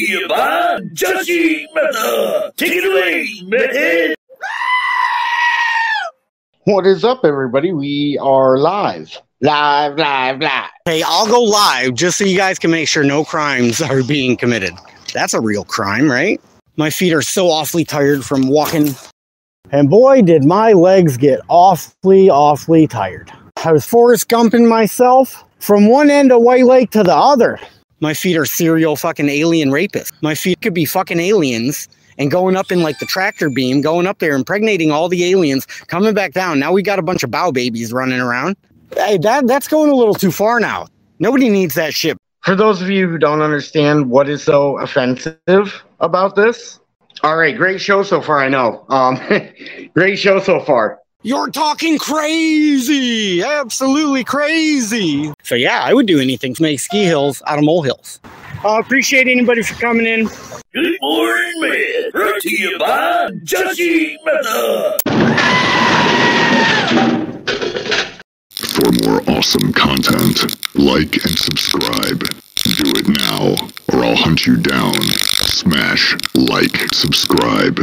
you by. Take it away, Meta. What is up, everybody? We are live. Live, live, live. Hey, I'll go live just so you guys can make sure no crimes are being committed. That's a real crime, right? My feet are so awfully tired from walking. And boy, did my legs get awfully, awfully tired. I was Forrest Gumping myself from one end of White Lake to the other. My feet are serial fucking alien rapists. My feet could be fucking aliens and going up in like the tractor beam, going up there, impregnating all the aliens, coming back down. Now we got a bunch of bow babies running around. Hey, that that's going a little too far now. Nobody needs that shit. For those of you who don't understand what is so offensive about this, all right, great show so far. I know. Um, great show so far. You're talking crazy, absolutely crazy. So yeah, I would do anything to make ski hills out of molehills. I uh, appreciate anybody for coming in. Good morning, man. Brought to you by Judgy Meta. For more awesome content, like and subscribe. Do it now, or I'll hunt you down. Smash like, subscribe.